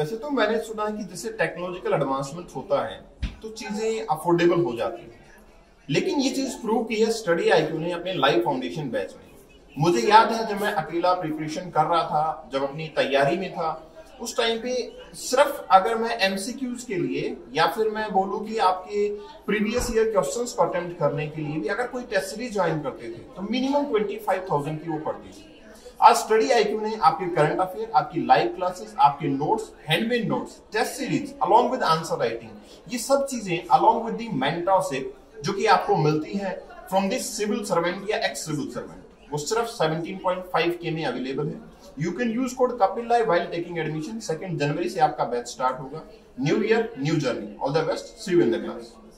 वैसे तो मैंने सुना है कि जैसे टेक्नोलॉजिकल एडवांसमेंट होता है तो चीज़ें अफोर्डेबल हो जाती हैं। लेकिन ये चीज़ प्रूव की है स्टडी आईक्यू ने अपने लाइव फाउंडेशन बैच में। मुझे याद है जब मैं अकेला प्रिपरेशन कर रहा था, जब अपनी तैयारी में था, उस टाइम पे सिर्फ़ अगर मैं एमसीक्यूज के लिए या फिर मैं बोलूँ कि आपके प्रीवियस ईयर क्वेश्चंस को अटेम्प्ट करने के लिए भी अगर कोई टेस्ट सीरीज़ ज्वाइन करते थे तो मिनिमम ट्वेंटी फाइव थाउज़ेंड की वो पड़ती थी। आज स्टडी आईक्यू ने आपके करंट अफेयर आपकी लाइव क्लासेस आपके notes handmade notes test series along with answer writing ये सब चीज़ें अलोंग विद दी मेंटरशिप जो कि आपको मिलती है फ्रॉम दिस सिविल सर्वेंट या एक्स सिविल सर्वेंट वो सिर्फ़ 17.5 के में अवेलेबल है. You can use code Kapil live while taking admission second जनवरी से आपका बैच स्टार्ट होगा. New year new journey all the best see you in the class